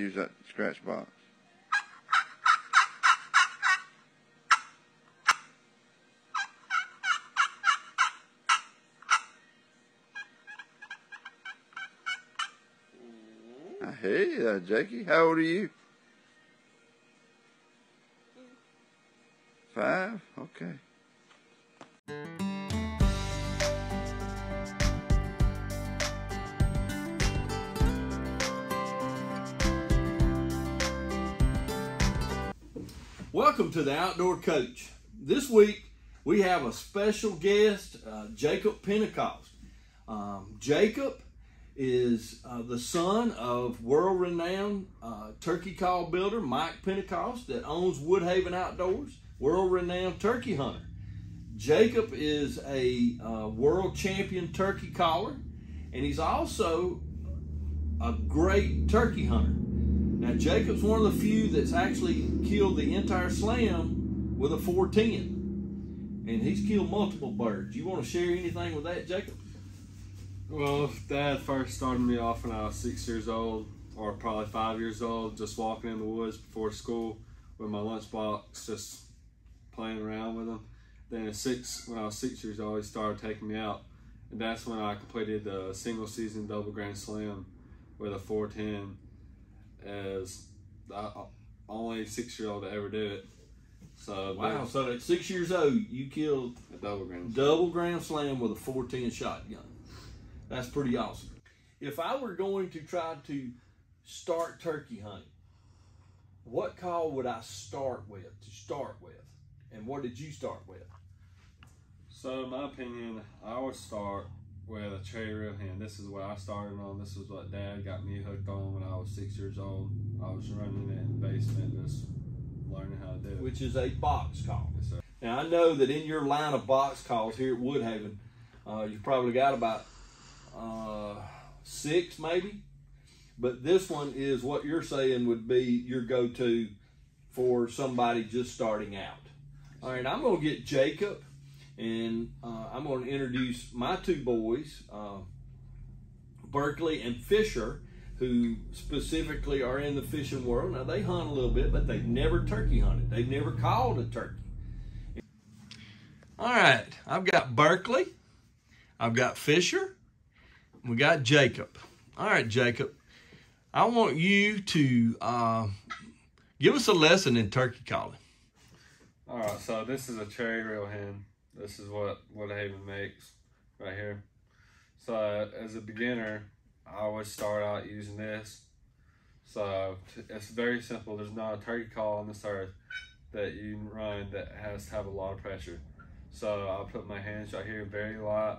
use that scratch box. Hey there, Jakey. How old are you? Five? Okay. Welcome to the Outdoor Coach. This week we have a special guest, uh, Jacob Pentecost. Um, Jacob is uh, the son of world renowned uh, turkey call builder Mike Pentecost that owns Woodhaven Outdoors, world renowned turkey hunter. Jacob is a uh, world champion turkey caller, and he's also a great turkey hunter. Now, Jacob's one of the few that's actually killed the entire slam with a 410. And he's killed multiple birds. You want to share anything with that, Jacob? Well, Dad first started me off when I was six years old, or probably five years old, just walking in the woods before school with my lunchbox, just playing around with them. Then at six, when I was six years old, he started taking me out, and that's when I completed the single season double grand slam with a 410 as the only six year old to ever do it. So Wow, so at six years old, you killed a double grand. double grand slam with a 410 shotgun. That's pretty awesome. If I were going to try to start turkey hunting, what call would I start with to start with? And what did you start with? So, in my opinion, I would start with a cherry real hen. This is what I started on. This is what Dad got me hooked on when I was six years old. I was running it in the basement, just learning how to do it. Which is a box call. Yes, sir. Now I know that in your line of box calls here at Woodhaven, uh, you've probably got about uh, six maybe, but this one is what you're saying would be your go-to for somebody just starting out. All right, I'm going to get Jacob, and uh, I'm going to introduce my two boys, uh, Berkeley and Fisher, who specifically are in the fishing world. Now they hunt a little bit, but they've never turkey hunted. They've never called a turkey. All right, I've got Berkeley, I've got Fisher, we got Jacob. All right, Jacob, I want you to uh, give us a lesson in turkey calling. All right, so this is a cherry real hen. This is what Woodhaven makes right here. So as a beginner, I always start out using this. So it's very simple. There's not a turkey call on this earth that you run that has to have a lot of pressure. So I'll put my hands right here very light,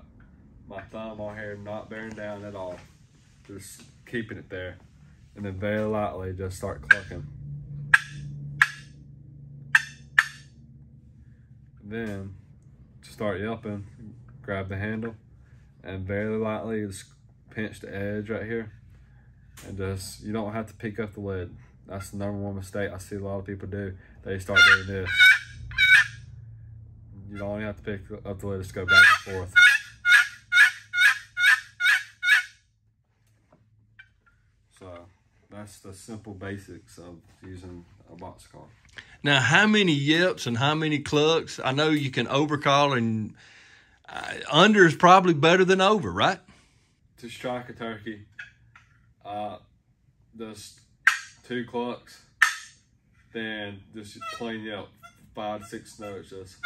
my thumb on here not bearing down at all, just keeping it there, and then very lightly just start clucking. Then start yelping, grab the handle, and very lightly just pinch the edge right here. And just, you don't have to pick up the lid. That's the number one mistake I see a lot of people do. They start doing this. You don't only have to pick up the lid, just go back and forth. So that's the simple basics of using a box call. Now, how many yips and how many clucks? I know you can overcall, and uh, under is probably better than over, right? to strike a turkey, uh, just two clucks, then just plain yelp, five six notes, just.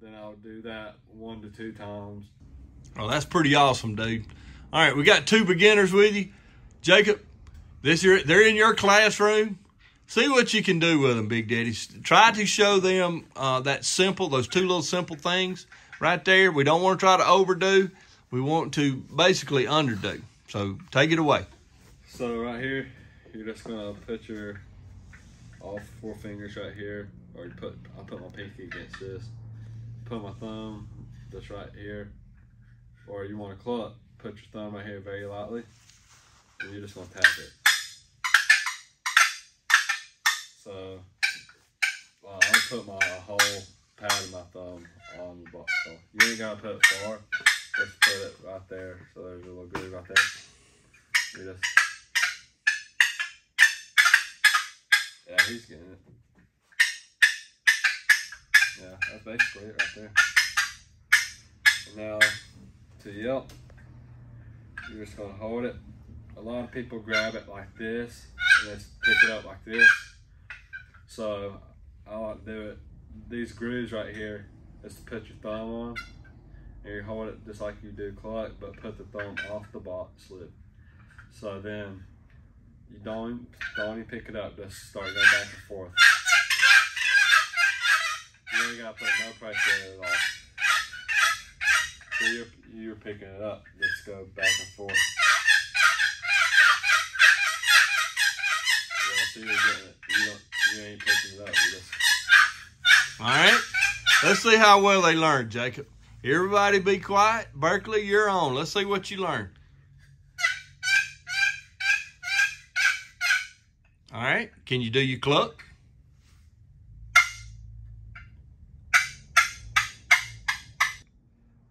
Then I'll do that one to two times. Oh, that's pretty awesome, dude. All right, we got two beginners with you, Jacob. This your they're in your classroom. See what you can do with them, Big Daddy. Try to show them uh, that simple, those two little simple things right there. We don't want to try to overdo. We want to basically underdo. So take it away. So right here, you're just gonna put your all four fingers right here, or you put I put my pinky against this. Put my thumb just right here, or you want to cluck, put your thumb right here very lightly, and you're just gonna tap it. Put my whole pad of my thumb on the box. So you ain't gotta put it far. Just put it right there. So there's a little groove right there. Just, yeah, he's getting it. Yeah, that's basically it right there. And now to yelp, you're just gonna hold it. A lot of people grab it like this and just pick it up like this. So I like to do it. These grooves right here is to put your thumb on. And you hold it just like you do cluck, but put the thumb off the box lid. So then you don't don't even pick it up, just start going back and forth. You ain't gotta put no pressure at all. So you're you're picking it up. Just go back and forth. Yeah, so you're getting it. You you ain't picking it up. All right. Let's see how well they learned, Jacob. Everybody be quiet. Berkeley, you're on. Let's see what you learned. All right. Can you do your cluck?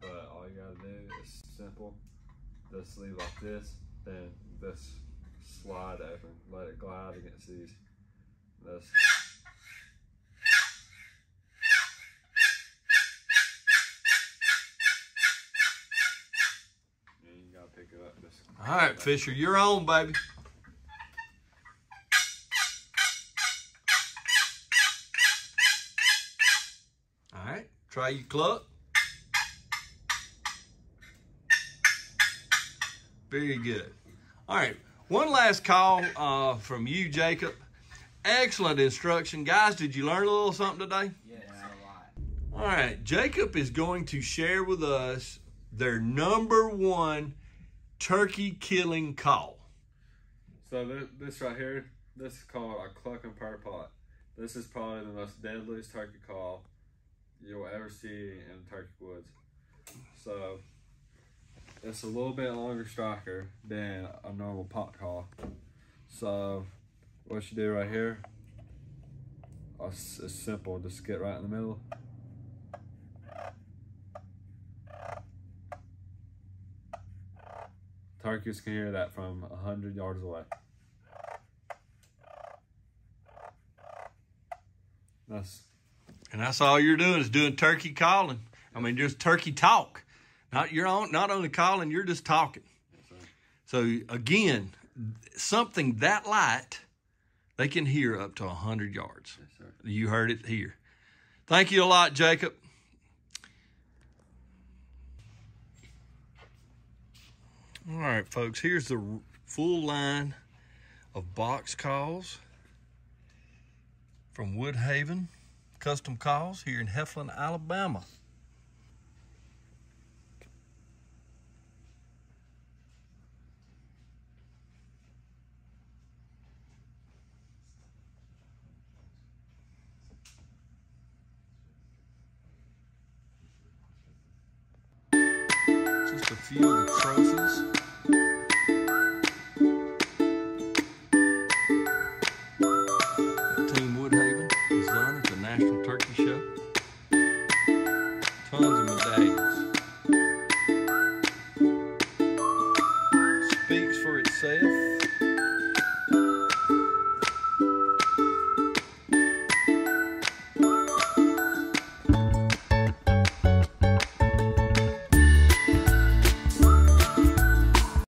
But all you gotta do is simple. Just leave like this, then just slide open, let it glide against these. This. All right, Fisher, you're on, baby. All right. Try your cluck. Very good. All right. One last call uh, from you, Jacob. Excellent instruction. Guys, did you learn a little something today? Yes, a lot. All right. Jacob is going to share with us their number one turkey killing call. So this, this right here, this is called a cluck and purr pot. This is probably the most deadliest turkey call you'll ever see in turkey woods. So it's a little bit longer striker than a normal pot call. So what you do right here, it's, it's simple. Just get right in the middle. Tarkus can hear that from a hundred yards away. That's And that's all you're doing is doing turkey calling. I mean, just turkey talk. Not your own, not only calling, you're just talking. So again, something that light, they can hear up to hundred yards. yes, sir. You heard it here. Thank you a lot, Jacob. All right, folks, here's the full line of box calls from Woodhaven Custom Calls here in Heflin, Alabama. A few of the trophies.